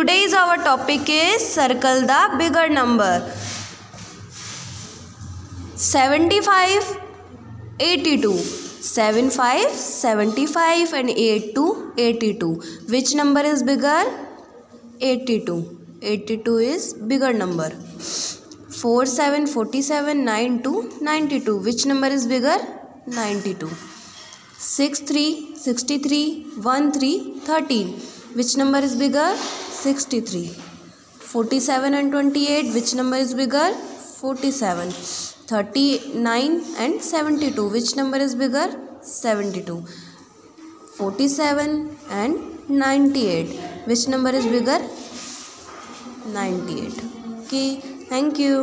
today's our topic is circle the bigger number 75 82 75 75 and 82 82 which number is bigger 82 82 is bigger number 4 7 47 9 2 92 which number is bigger 92 6 3 63 1 3 13 which number is bigger 63 47 and 28 which number is bigger? 47 39 and 72 which number is bigger? 72 47 and 98 which number is bigger? 98 okay thank you